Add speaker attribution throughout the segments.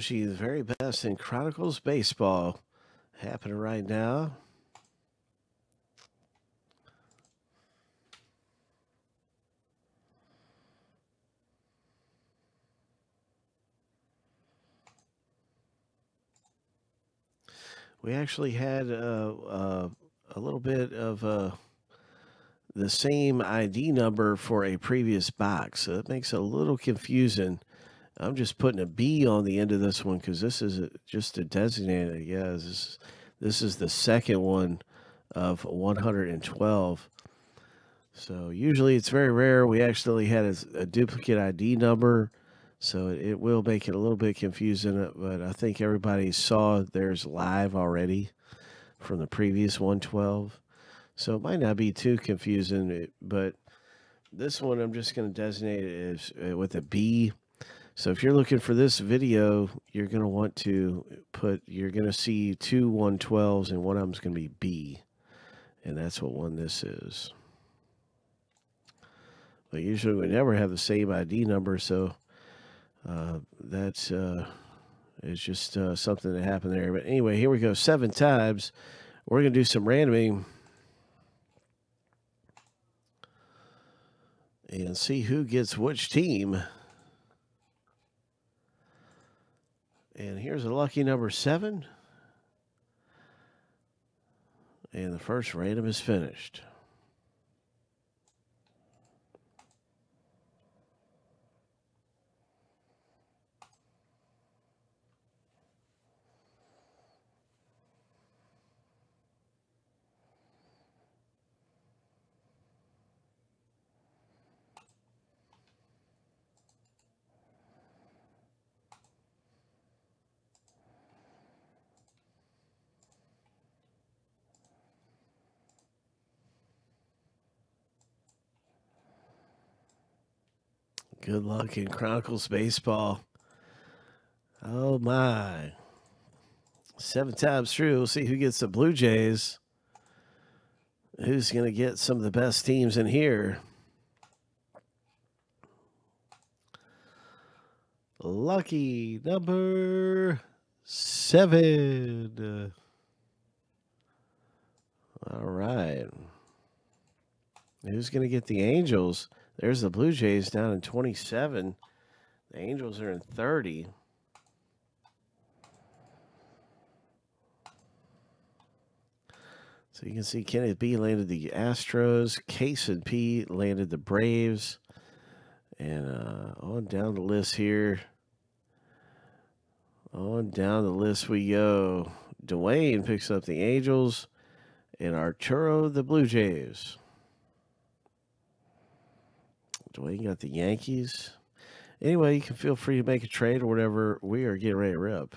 Speaker 1: She's the very best in Chronicles baseball happening right now. We actually had uh, uh, a little bit of uh, the same ID number for a previous box. So it makes it a little confusing. I'm just putting a B on the end of this one because this is a, just a designated. Yeah, this is, this is the second one of 112. So usually it's very rare. We actually had a, a duplicate ID number, so it, it will make it a little bit confusing. uh, But I think everybody saw theirs live already from the previous 112. So it might not be too confusing, but this one I'm just going to designate it as uh, with a B. So if you're looking for this video, you're going to want to put, you're going to see two 112s and one of them's going to be B. And that's what one this is. But usually we never have the same ID number, so uh, that's uh, it's just uh, something that happened there. But anyway, here we go, seven times. We're gonna do some randoming and see who gets which team. And here's a lucky number seven. And the first random is finished. Good luck in Chronicles baseball. Oh my. Seven times through. We'll see who gets the Blue Jays. Who's going to get some of the best teams in here? Lucky number seven. All right. Who's going to get the Angels? There's the Blue Jays down in 27. The Angels are in 30. So you can see Kenneth B landed the Astros, Case and P landed the Braves, and uh, on down the list here. On down the list we go. Dwayne picks up the Angels, and Arturo the Blue Jays. Dwayne got the Yankees. Anyway, you can feel free to make a trade or whatever. We are getting ready to rip.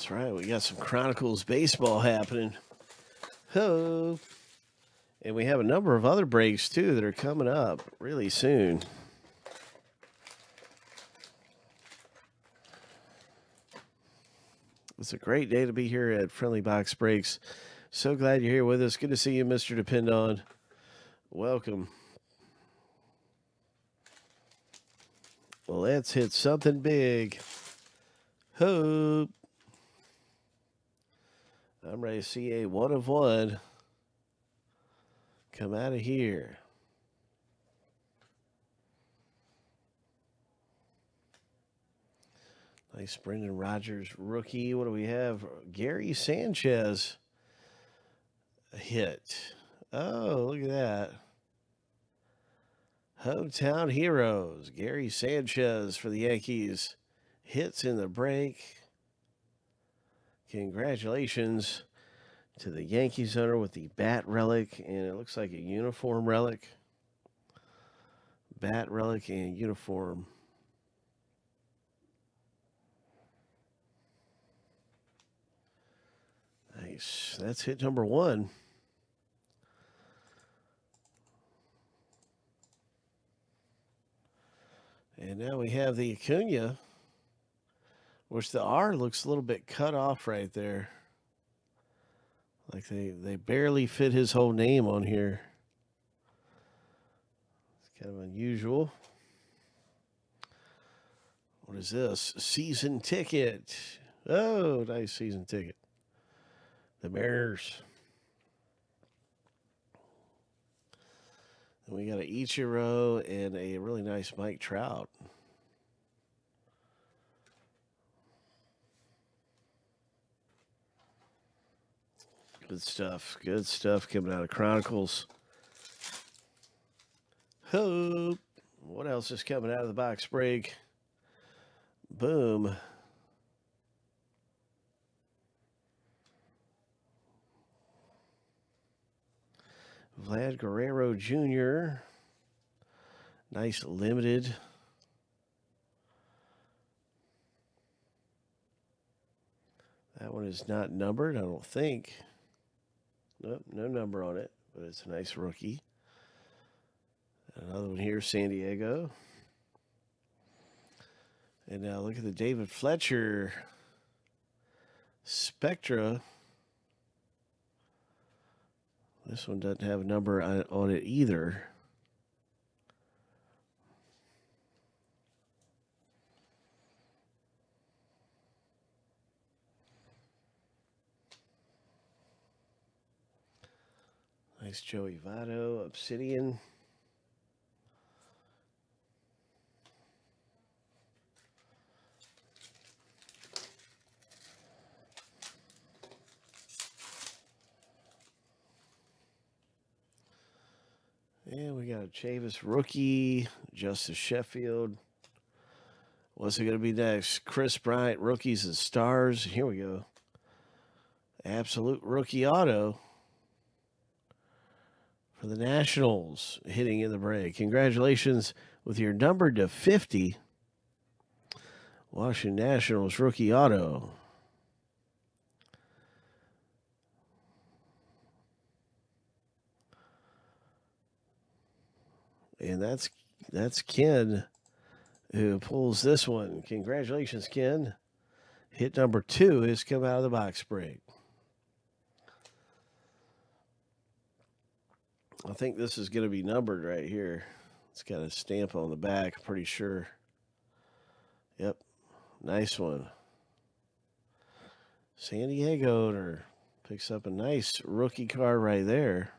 Speaker 1: That's right. We got some Chronicles baseball happening. Ho. And we have a number of other breaks too that are coming up really soon. It's a great day to be here at Friendly Box Breaks. So glad you're here with us. Good to see you, Mr. Depend On. Welcome. Well, let's hit something big. Hope. I'm ready to see a one of one come out of here. Nice Brendan Rodgers rookie. What do we have? Gary Sanchez hit. Oh, look at that. Hometown Heroes. Gary Sanchez for the Yankees. Hits in the break. Congratulations to the Yankees owner with the bat relic, and it looks like a uniform relic. bat relic and uniform. Nice. That's hit number one. And now we have the Acuna, which the R looks a little bit cut off right there. Like they, they barely fit his whole name on here. It's kind of unusual. What is this? Season ticket. Oh, nice season ticket. The Mariners. And we got an Ichiro and a really nice Mike Trout. Good stuff. Good stuff coming out of Chronicles. Hope. What else is coming out of the box break? Boom. Vlad Guerrero Jr. Nice limited. That one is not numbered, I don't think. Nope, no number on it, but it's a nice rookie. Another one here, San Diego. And now look at the David Fletcher Spectra. This one doesn't have a number on it either. Nice Joey Votto, Obsidian. And we got a Chavis rookie, Justus Sheffield. What's it going to be next? Kris Bryant, rookies and stars. Here we go. Absolute rookie auto for the Nationals hitting in the break. Congratulations with your number to 50. Washington Nationals rookie auto. And that's that's Ken who pulls this one. Congratulations, Ken. Hit number two has come out of the box break. I think this is going to be numbered right here. It's got a stamp on the back, pretty sure. Yep. Nice one. San Diego owner picks up a nice rookie card right there.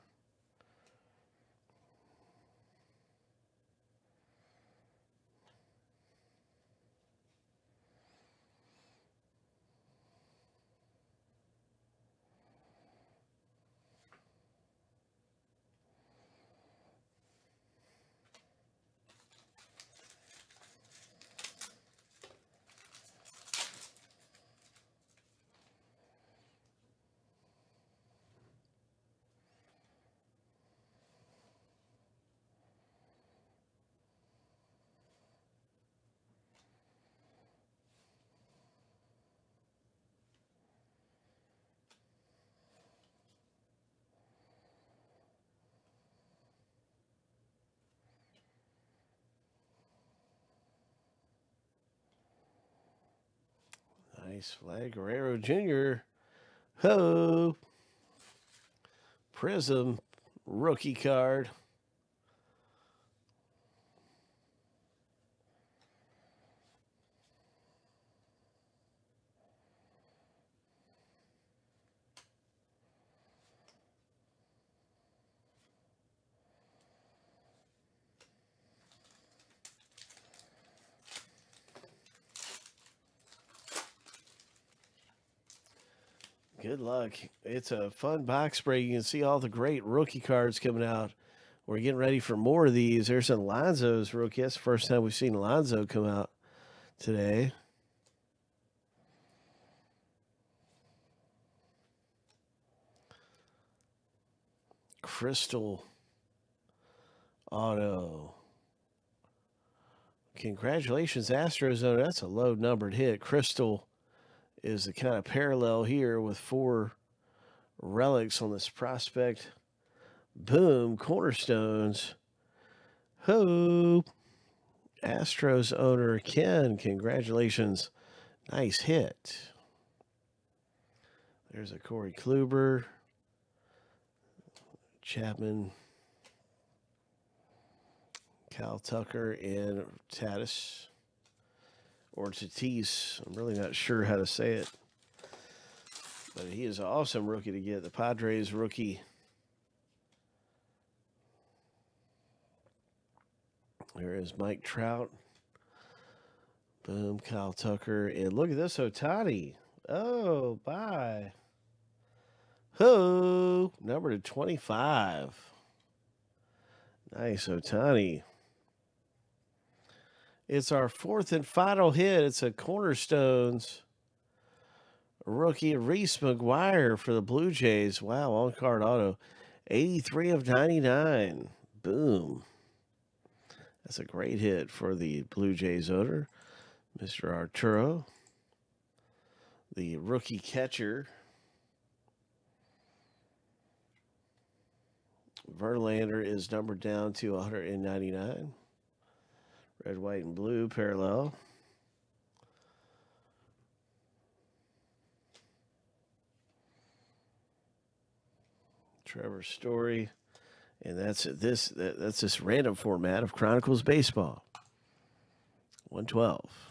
Speaker 1: Nice flag. Guerrero Jr. Ho. Prizm rookie card. Good luck. It's a fun box break. You can see all the great rookie cards coming out. We're getting ready for more of these. There's Alonso's rookie. That's the first time we've seen Alonso come out today. Crystal Auto. Congratulations, Astros. That's a low numbered hit. Crystal is the kind of parallel here with four relics on this prospect. Boom, cornerstones. Ho! Astros owner Ken, congratulations. Nice hit. There's a Corey Kluber, Chapman, Kyle Tucker, and Tatis or Tatis. I'm really not sure how to say it. But he is an awesome rookie to get. The Padres rookie. There is Mike Trout. Boom, Kyle Tucker. And look at this Ohtani. Oh, bye. Ho, number to 25. Nice, Ohtani. It's our fourth and final hit. It's a Cornerstones rookie Reese McGuire for the Blue Jays. Wow, on card auto. 83 of 99. Boom. That's a great hit for the Blue Jays owner, Mr. Arturo. The rookie catcher, Verlander, is numbered down to 199. Red, white, and blue parallel. Trevor Story. And that's this that, that's this random format of Chronicles Baseball. 112.